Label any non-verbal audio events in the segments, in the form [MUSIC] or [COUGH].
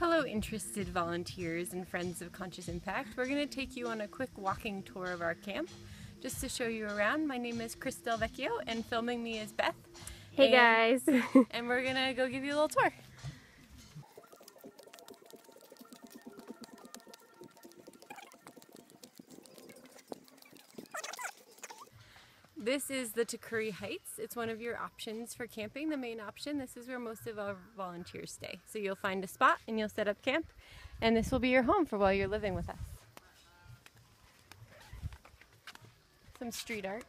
Hello interested volunteers and friends of Conscious Impact. We're going to take you on a quick walking tour of our camp just to show you around. My name is Chris Vecchio and filming me is Beth. Hey and, guys! [LAUGHS] and we're going to go give you a little tour. This is the Takure Heights. It's one of your options for camping, the main option. This is where most of our volunteers stay. So you'll find a spot and you'll set up camp and this will be your home for while you're living with us. Some street art.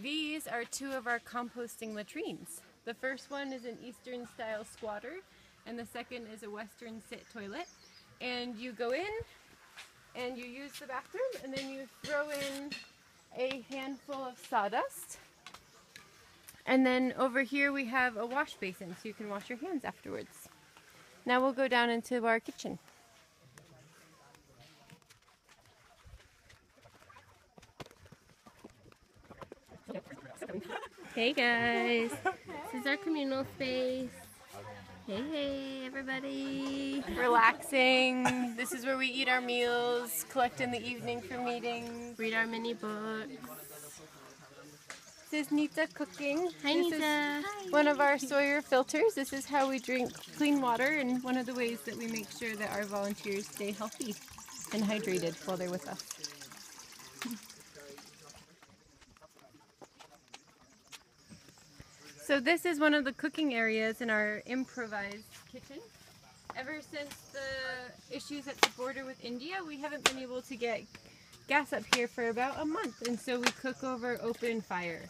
These are two of our composting latrines. The first one is an Eastern style squatter and the second is a western sit toilet. And you go in and you use the bathroom and then you throw in a handful of sawdust. And then over here we have a wash basin so you can wash your hands afterwards. Now we'll go down into our kitchen. Hey guys, this is our communal space. Hey, hey, everybody. Relaxing. this is where we eat our meals, collect in the evening for meetings, read our mini books. This is Nita cooking. Hi, this Nita. Is one of our Sawyer filters. This is how we drink clean water and one of the ways that we make sure that our volunteers stay healthy and hydrated while they're with us. So this is one of the cooking areas in our improvised kitchen. Ever since the issues at the border with India, we haven't been able to get gas up here for about a month, and so we cook over open fire.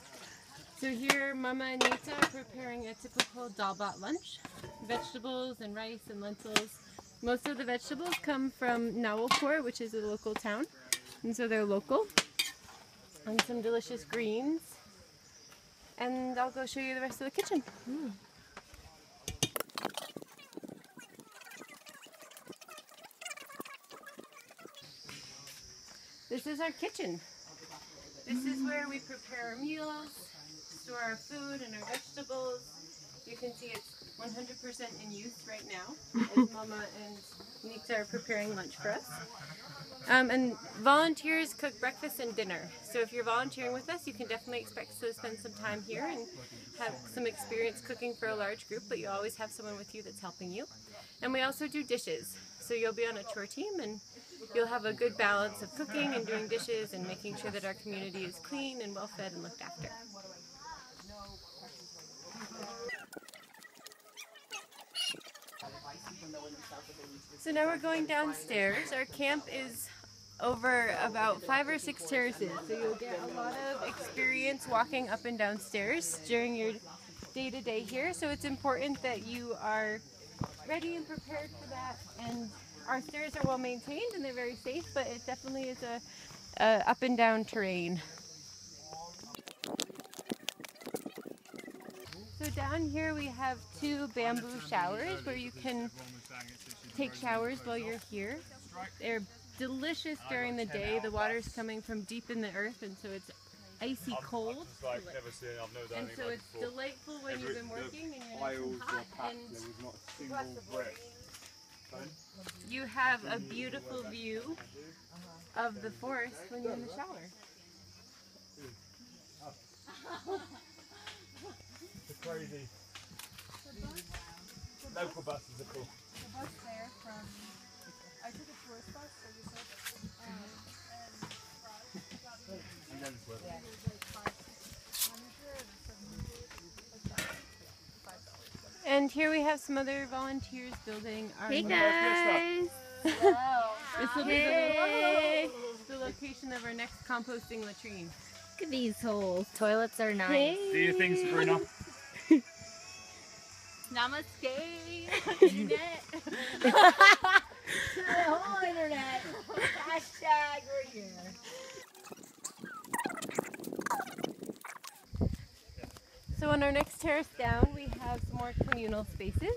So here, Mama and Nita are preparing a typical dal bhat lunch. Vegetables and rice and lentils. Most of the vegetables come from Nawalpur, which is a local town, and so they're local. And some delicious greens and I'll go show you the rest of the kitchen. Mm. This is our kitchen. This is where we prepare our meals, store our food and our vegetables. You can see it's 100% in use right now as Mama and Nita are preparing lunch for us. Um, and volunteers cook breakfast and dinner. So if you're volunteering with us, you can definitely expect to spend some time here and have some experience cooking for a large group, but you always have someone with you that's helping you. And we also do dishes. So you'll be on a chore team and you'll have a good balance of cooking and doing dishes and making sure that our community is clean and well fed and looked after. So now we're going downstairs. Our camp is over about five or six terraces, so you'll get a lot of experience walking up and down stairs during your day-to-day -day here. So it's important that you are ready and prepared for that. And our stairs are well maintained and they're very safe, but it definitely is a, a up and down terrain. So down here we have two bamboo showers where you can take showers while you're here. They're delicious during the day. The water's coming from deep in the earth and so it's icy cold. And so it's delightful when you've been working and you're nice and hot. And you have a beautiful view of the forest when you're in the shower. Crazy. Local buses are cool. The bus there from, I took a tourist bus, so you said, um, and, and then it's worth And here we have some other volunteers building our Hey guys! this will be the, the location of our next composting latrine. Look at these holes. Toilets are nice. Hey. Do you think, Sabrina? Namaste, [LAUGHS] internet. the whole internet. Hashtag we're here. So on our next terrace down, we have some more communal spaces.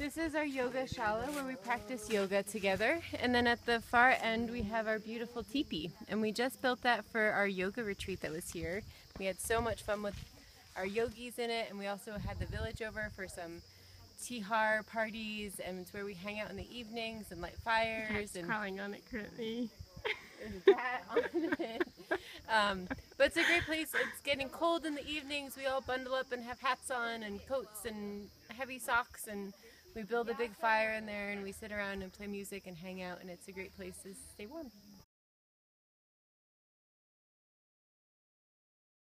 This is our yoga shala where we practice yoga together. And then at the far end, we have our beautiful teepee. And we just built that for our yoga retreat that was here. We had so much fun with our yogis in it. And we also had the village over for some tihar parties. And it's where we hang out in the evenings and light fires. And crawling on it currently. [LAUGHS] there's a cat on it. Um, but it's a great place. It's getting cold in the evenings. We all bundle up and have hats on and coats and heavy socks and we build a big fire in there and we sit around and play music and hang out and it's a great place to stay warm.